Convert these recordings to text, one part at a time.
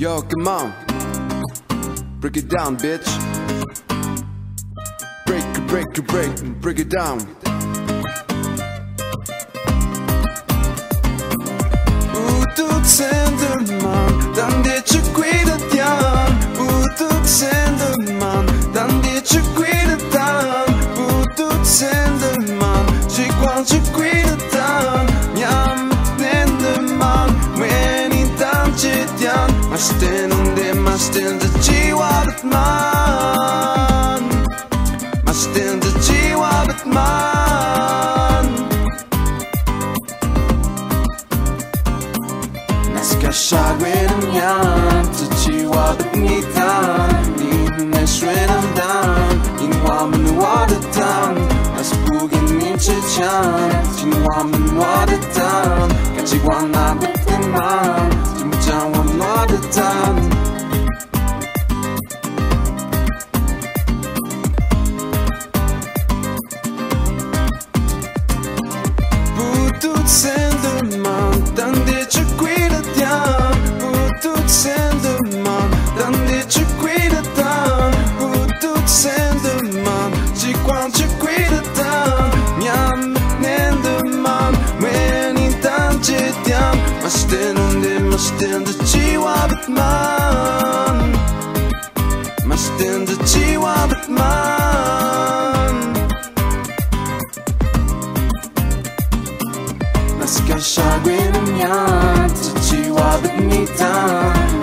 Yo, come on. Break it down, bitch. Break, break, break, break it down. Ooh, dude, 该下跪的模样，自己挖的泥塘，你能奈谁何当？金花们我的糖，那是不给你吃糖。金花们我的糖，看机关哪个最忙？金不长我我的糖。我守着你，我守着你，我不敢。我守着你，我不敢。我悄悄为你酿，只为你等。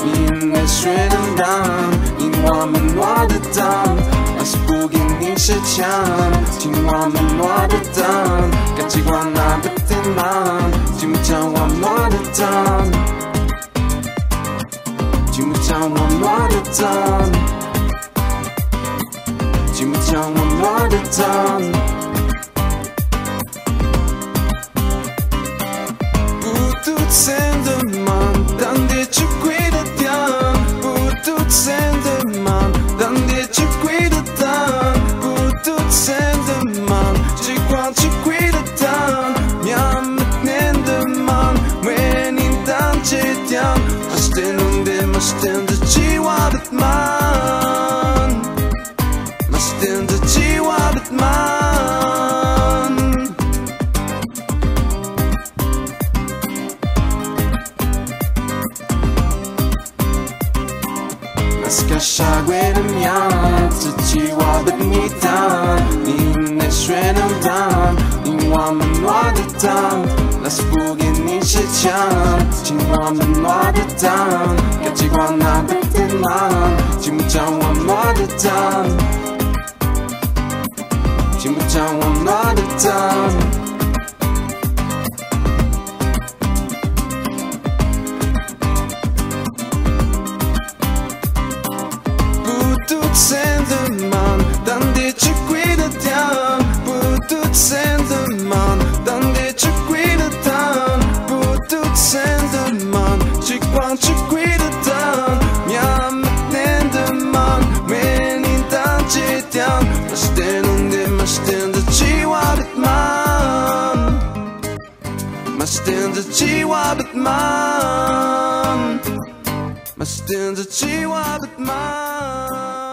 你的心在等，你我默默的等。我是不给你是强，只为你默默的等，只为你默默的等。me 지무창 one more time 지무창 one more time 지무창 one more time тям Ще нам бе мащен да чи лабет ман Мащен да чи лабет ман Наска шагуе на мяца чи лабет ми там И не швенам там И ламам ладе там Нас пугени ще чам 지친 마음 난 mother down 같이고 하나 뱉은 마음 지무장와 mother down 지무장와 mother down but My stands are Chihuahua, but mom.